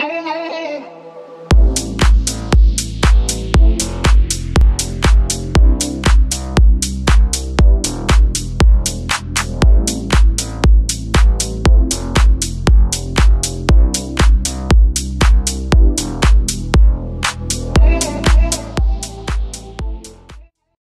Todo